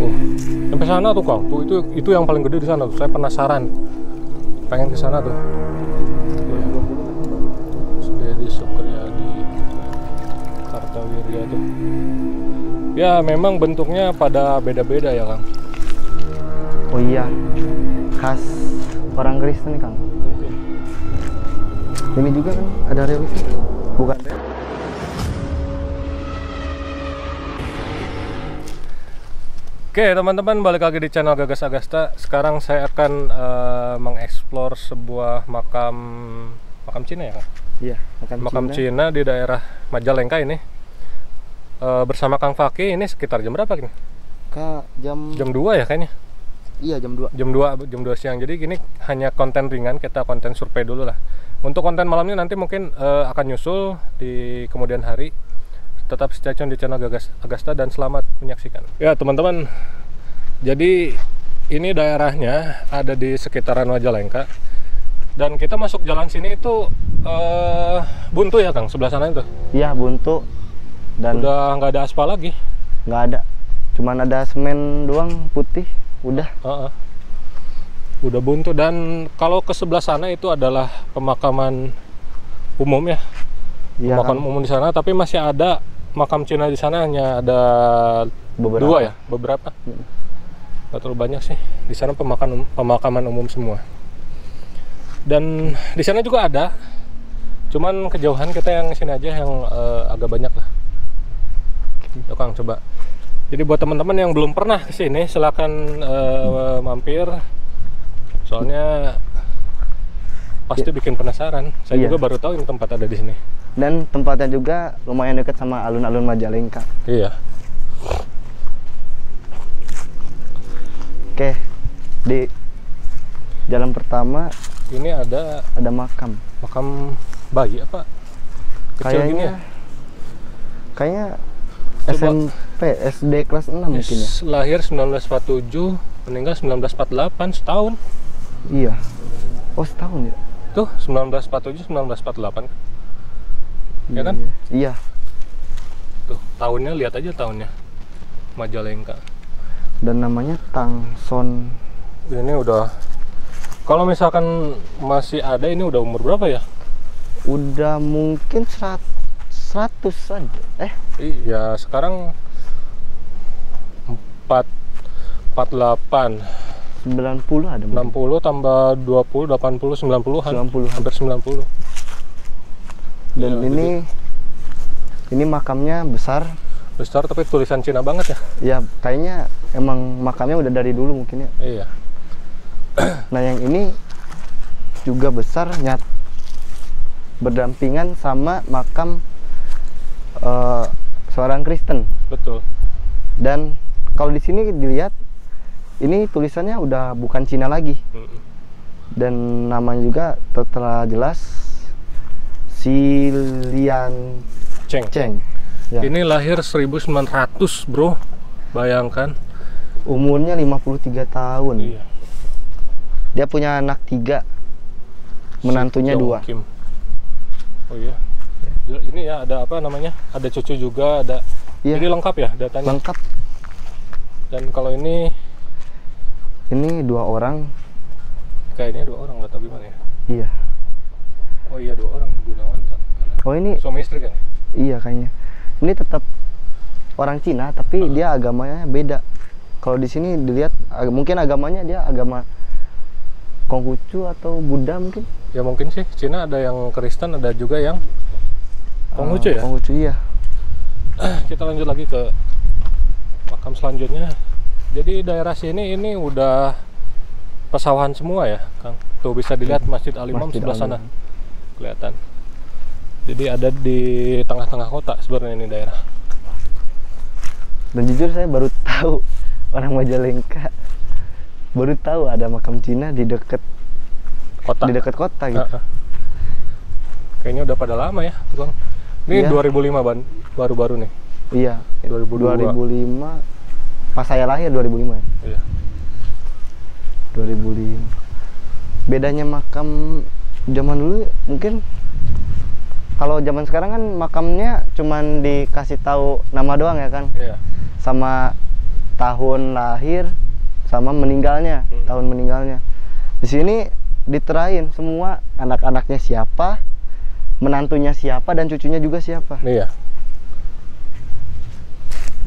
Oh, sampai sana tuh Kang. Tuh itu itu yang paling gede di sana tuh. Saya penasaran. Pengen ke sana tuh. Iya. Dedi Supriyadi Kartawirya tuh. Ya, memang bentuknya pada beda-beda ya, Kang. Oh iya, khas orang Kristen Kang. Mungkin. Ini juga kan ada reliefnya. Bukan Oke teman-teman balik lagi di channel Gagas Agasta. Sekarang saya akan eh, mengeksplor sebuah makam makam Cina ya kan? Iya, makam, Makam Cina. Cina di daerah Majalengka ini. Eh, bersama Kang Faki ini sekitar jam berapa ini? Kak, jam, Jam 2 ya kayaknya. iya jam 2. Jam 2 jam 2 siang. Jadi gini hanya konten ringan, kita konten survei dulu lah. Untuk konten malamnya nanti mungkin eh, akan nyusul di kemudian hari. Tetap stay tune di channel Gagas Agasta dan selamat menyaksikan. Ya, teman-teman. Jadi ini daerahnya ada di sekitaran Majalengka. Dan kita masuk jalan sini itu eh buntu ya, Kang, sebelah sana itu. Iya, buntu dan Udah nggak ada aspal lagi. nggak ada. Cuman ada semen doang putih. Udah. Heeh. Udah buntu dan kalau ke sebelah sana itu adalah pemakaman umum ya. Iya, pemakaman umum di sana tapi masih ada makam Cina di sana hanya ada Beberapa. dua ya, beberapa. Hmm. Terlalu banyak sih. Di sana pemakaman pemakaman umum semua. Dan di sana juga ada. Cuman kejauhan kita yang sini aja yang eh, agak banyak lah. Yuk Kang coba. Jadi buat teman-teman yang belum pernah ke sini silakan eh, mampir. Soalnya pasti bikin penasaran. Saya Iya. juga baru tahu ini tempat ada di sini. Dan tempatnya juga lumayan dekat sama alun-alun Majalengka. Iya. Oke. Di jalan pertama Ini ada ada makam. makam bayi apa? Kecil gini ya? Kayaknya Coba. SMP, SD kelas 6 mungkin ya. Yes, lahir 1947, meninggal 1948, setahun. Iya. Oh, setahun ya? Tuh, 1947, 1948. Ya kan? Iya. Tuh, tahunnya lihat aja tahunnya. Majalengka. Dan namanya Tangson. Ini udah kalau misalkan masih ada ini udah umur berapa ya? Udah mungkin 100 100 saja. Eh, Iya, sekarang 4 48 90 ada mungkin. 60 tambah 20 80 90-an 90-an. hampir 90 Dan Iya, ini ini makamnya besar. besar tapi tulisan Cina banget ya Ya, kayaknya emang makamnya udah dari dulu mungkin ya. iya Nah, yang ini juga besar nyat berdampingan sama makam eh, seorang Kristen. betul Dan kalau di sini dilihat ini tulisannya udah bukan Cina lagi dan namanya juga telah jelas Silian Ceng Cheng. Ya. ini lahir 1900 bro bayangkan Umurnya 53 tahun. iya Dia punya anak tiga, menantunya dua. Kim. oh iya ini ya ada apa namanya ada cucu juga ada Iya. ini lengkap ya datanya Lengkap. dan kalau ini Ini dua orang. kayaknya dua orang nggak tahu gimana ya Iya. oh iya dua orang Gunawan tak Oh ini suami istri kan iya kayaknya. Ini tetap orang Cina tapi dia agamanya beda. Kalau di sini dilihat ag- mungkin agamanya dia agama Konghucu atau Buddha mungkin. ya mungkin sih Cina ada yang Kristen ada juga yang Konghucu Ah, ya Konghucu iya. kita lanjut lagi ke makam selanjutnya jadi daerah sini ini udah pesawahan semua ya Kang? Tuh bisa dilihat Masjid Al Imam sebelah sana. Kelihatan. Jadi ada di tengah-tengah kota sebenarnya ini daerah. Dan jujur saya baru tahu orang Majalengka. Baru tahu ada makam Cina di dekat kota. di dekat kota gitu. Heeh. kayaknya udah pada lama ya tuh Kang. Ini Iya. 2005 ban baru-baru nih. Iya, 2002. 2005 pas saya lahir 2005 ya. iya 2005. Bedanya makam zaman dulu mungkin kalau zaman sekarang kan makamnya cuman dikasih tahu nama doang ya kan iya sama tahun lahir sama meninggalnya, Hmm. tahun meninggalnya. Di sini diterain semua anak-anaknya siapa, menantunya siapa dan cucunya juga siapa. Iya.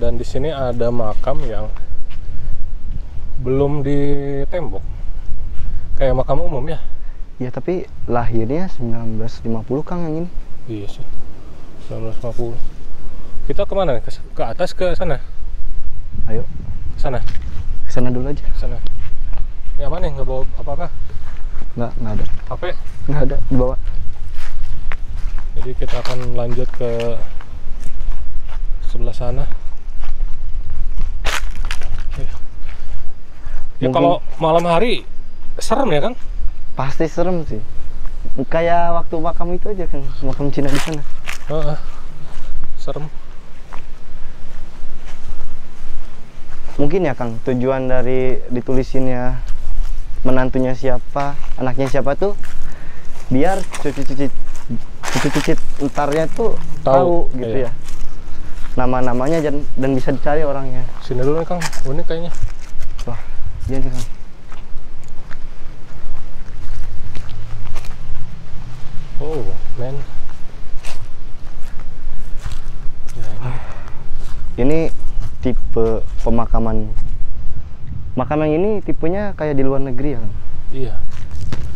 Dan di sini ada makam yang belum ditembok. Kayak makam umum ya. Ya tapi lahirnya 1950 Kang yang ini. Iya sih. 1950. Kita ke mana nih? Ke, ke atas ke sana? Ayo, Ke sana? ke sana dulu aja. Ke sana. Ya mana nggak bawa apa-apa? Nggak, nggak ada. HP? Nggak ada di bawah. Jadi kita akan lanjut ke sebelah sana. Ya, ya Mungkin- kalau malam hari serem ya Kang? Pasti serem sih. Kayak waktu makam itu aja kan, makam Cina di sana. Heeh. serem. Mungkin ya Kang, tujuan dari ditulisinnya menantunya siapa, anaknya siapa tuh biar cucu-cucu cucu-cucu entarnya tuh Tahu, tahu, gitu iya. ya. Nama-namanya dan, dan bisa dicari orangnya. Sini dulu nih Kang. Ini kayaknya. Wah, iya nih Kang. Oh, men. Ya, ini. Ini tipe pemakaman makam yang ini tipenya kayak di luar negeri ya Kang. Iya.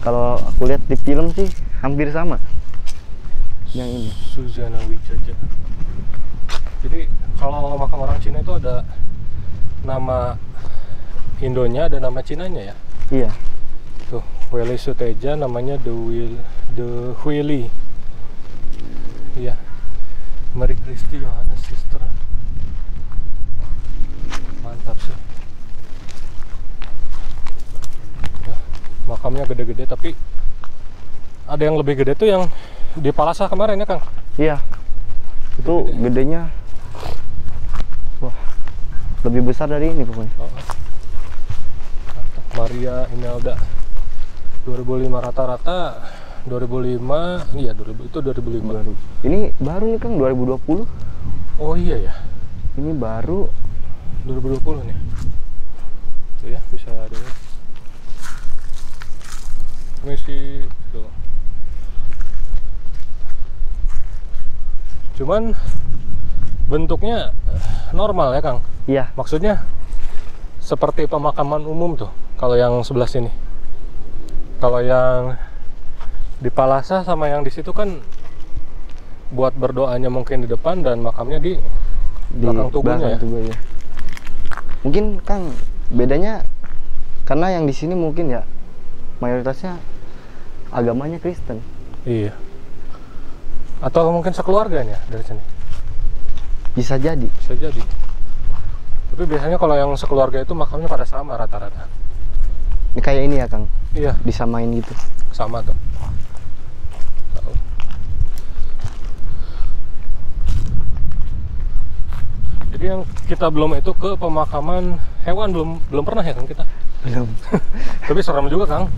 Kalau aku lihat di film sih hampir sama. Yang ini. Suzana Wijaja. Jadi kalau makam orang Cina itu ada nama Indonya ada nama Cinanya ya. Iya. Tuh, Weli Suteja namanya The Will The Huili. Iya. Mary Christie Johannes Sister. Mantap sih. Wah, makamnya gede-gede tapi ada yang lebih gede tuh yang di Palasa kemarin ya Kang. Iya. Itu Gede-gede. gedenya wah lebih besar dari ini pokoknya. Oh. Maria Imelda 2005 rata-rata. 2005 iya 2000 itu 2005 Baru. Ini baru nih Kang 2020. oh iya ya. Ini baru. 2020 nih. Tuh ya bisa dilihat. Misi tuh. Cuman bentuknya normal ya Kang? Iya. Maksudnya seperti pemakaman umum tuh kalau yang sebelah sini. Kalau yang di Palasa sama yang di situ kan buat berdoanya mungkin di depan dan makamnya di di belakang tubuhnya ya. tubuh, ya. Mungkin Kang bedanya karena yang di sini mungkin ya mayoritasnya agamanya Kristen. Iya. Atau mungkin sekeluarganya dari sini. Bisa jadi. Bisa jadi. Tapi biasanya kalau yang sekeluarga itu makamnya pada sama rata-rata. Ini kayak ini ya Kang, Iya, disamain gitu. sama tuh. Jadi yang kita belum itu ke pemakaman hewan belum belum pernah ya Kang kita. Belum. Tapi serem juga Kang.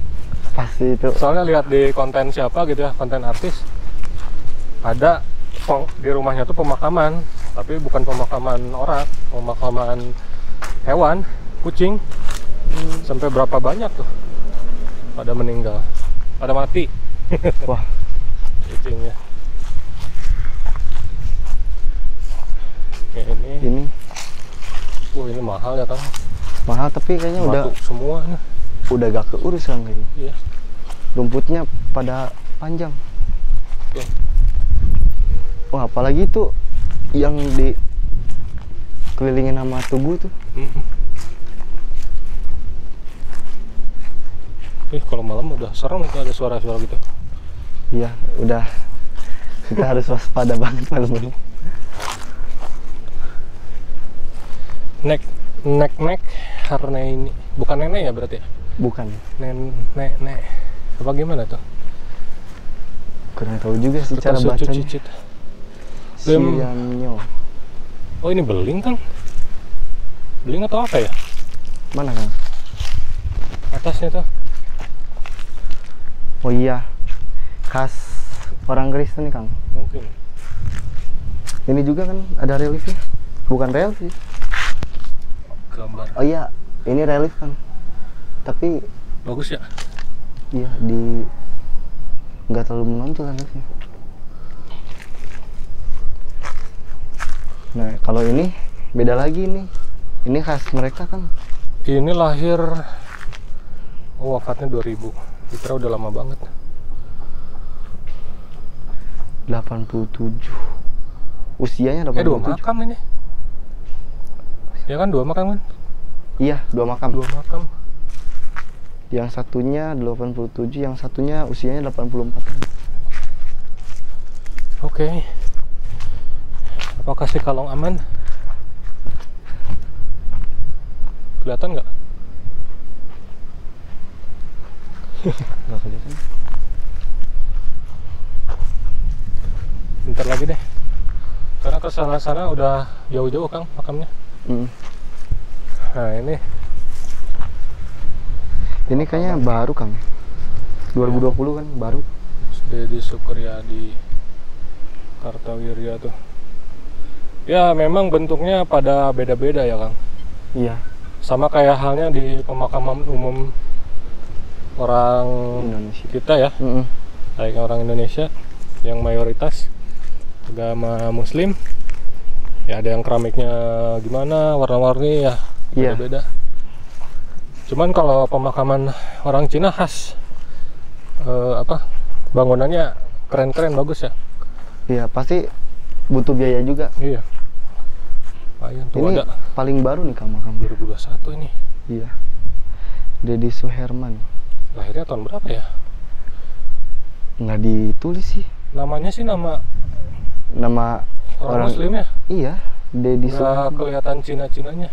Pasti itu. Soalnya lihat di konten siapa gitu ya, konten artis ada di rumahnya tuh pemakaman, tapi bukan pemakaman orang, pemakaman hewan, kucing. Sampai berapa banyak tuh pada meninggal, pada mati Wah, kucingnya. Kayak ini, ini wah ini mahal ya Kang. mahal tapi kayaknya udah Batu semua nih. udah gak keurus Kang kayaknya. Iya. Rumputnya pada panjang. Tuh. Wah, apalagi itu yang di kelilingin sama tugu tuh. Mm-mm. Ih, kalau malam udah serem itu ada suara-suara gitu. Iya, udah kita harus waspada banget malam-malam. Nek, nek, nek, karena ini bukan nenek ya berarti ya? Bukan, Nenek, nek, apa gimana tuh? kurang tahu juga sih cara bacanya. cicit. Sianyo. Oh ini beling kan? Beling atau apa ya? Mana Kang? Atasnya tuh. Oh iya, khas orang Kristen nih Kang. Mungkin. Ini juga kan ada reliefnya. Bukan relief sih. gambar oh iya ini relief kan tapi bagus ya iya di nggak terlalu menonjol reliefnya nah kalau ini beda lagi nih ini khas mereka kan ini lahir oh wafatnya 2000 Dikira udah lama banget. 87 usianya eh dua 87 makam ini. Ya kan dua makam kan? Iya dua makam. Dua makam. Yang satunya 87 yang satunya usianya 84 tahun oke. Apakah si kalong aman? Kelihatan nggak nggak kelihatan bentar lagi deh. Karena ke sana sana udah jauh-jauh kang makamnya. Mm. nah ini. Ini kayaknya baru kang. 2020 kan baru. Dedi Sukuryadi Kartawirya tuh. Ya memang bentuknya pada beda-beda ya kang. Iya. Sama kayak halnya di pemakaman umum orang Indonesia. kita ya. Mm-mm. kayak orang Indonesia yang mayoritas agama Muslim. Ya ada yang keramiknya gimana warna-warni ya Iya. beda-beda. Cuman kalau pemakaman orang Cina khas eh, apa bangunannya keren-keren bagus ya. Iya pasti butuh biaya juga. Iya. Lumayan tuh ini ada. paling baru nih kang makam 2021 ini. Iya. Dedi Suherman lahirnya tahun berapa ya? Nggak ditulis sih. Namanya sih nama nama orang, Muslim ya? Iya Dedi nggak kelihatan Cina-Cinanya.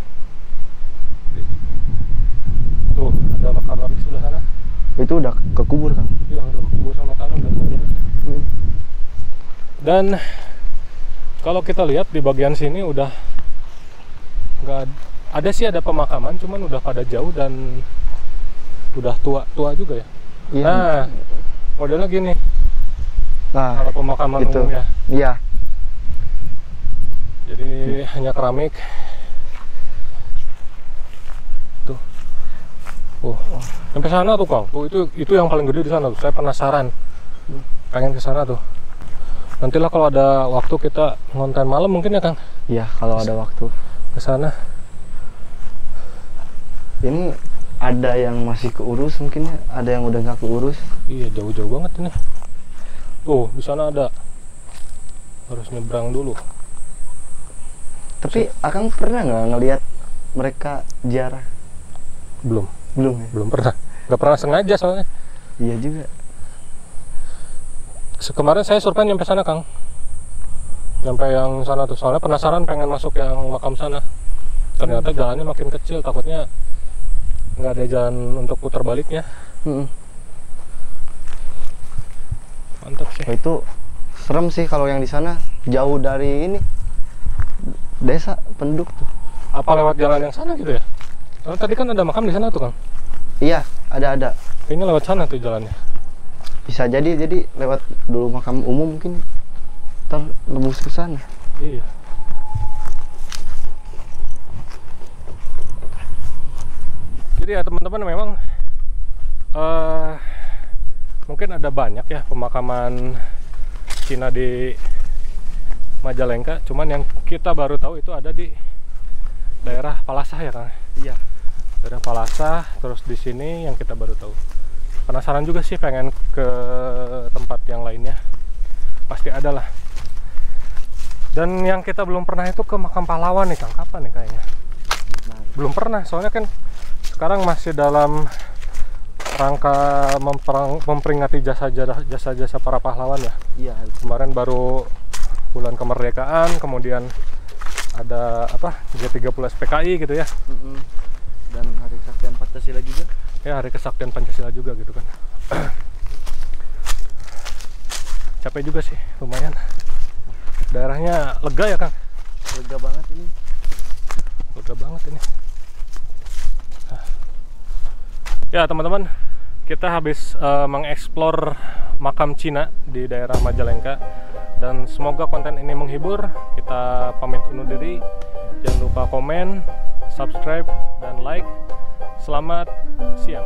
Tuh ada makam lagi sebelah sana. Itu udah kekubur kang. Iya, udah kubur sama tanah udah tua banget. Mm. Dan kalau kita lihat di bagian sini udah nggak ad- ada sih ada pemakaman, cuman udah pada jauh dan udah tua tua juga ya. iya Nah, modelnya gini nah kalau pemakaman itu umum ya. iya Jadi hanya keramik. Tuh. Oh, sampai sana tuh Kang. Tuh itu itu yang paling gede di sana tuh. Saya penasaran. Pengen ke sana tuh. Nantilah kalau ada waktu kita ngonten malam mungkin ya Kang iya kalau ada waktu ke sana. ini ada yang masih keurus mungkin ya ada yang udah nggak keurus Iya, jauh-jauh banget ini. Tuh, di sana ada. Harus nyebrang dulu. tapi akang pernah nggak ngelihat mereka jarah Belum, belum ya belum pernah. Gak pernah sengaja soalnya. iya juga Kemarin saya survei nyampe sana, Kang. Nyampe yang sana tuh. Soalnya penasaran pengen masuk yang makam sana. Ternyata jalannya makin kecil, takutnya nggak ada jalan untuk putar baliknya. Mm-mm. Mantap sih. Oh, itu serem sih kalau yang di sana jauh dari ini desa penduduk tuh Apa lewat jalan yang sana gitu ya? Soalnya tadi kan ada makam di sana tuh, Kang. iya ada ada Kayaknya lewat sana tuh jalannya. bisa jadi jadi lewat dulu makam umum mungkin ntar lebus ke sana Iya. Jadi ya teman-teman memang eh mungkin ada banyak ya pemakaman Cina di Majalengka. Cuman yang kita baru tahu itu ada di daerah Palasah ya kan? iya Daerah Palasah. Terus di sini yang kita baru tahu. Penasaran juga sih pengen ke tempat yang lainnya. Pasti ada lah. Dan yang kita belum pernah itu ke makam pahlawan nih Kang. Kapan nih kayaknya? nah Belum pernah, soalnya kan sekarang masih dalam rangka memperang- memperingati jasa-jasa jasa-jasa para pahlawan ya. iya. Kemarin baru bulan kemerdekaan, kemudian ada apa? G30 SPKI gitu ya. Dan hari kesaktian Pancasila juga Ya, hari kesaktian Pancasila juga gitu kan. Capek juga sih, lumayan. Daerahnya lega ya, Kang? lega banget ini lega banget ini ya teman-teman kita habis eh, mengeksplor makam Cina di daerah Majalengka dan semoga konten ini menghibur kita pamit undur diri jangan lupa komen subscribe dan like. Selamat siang.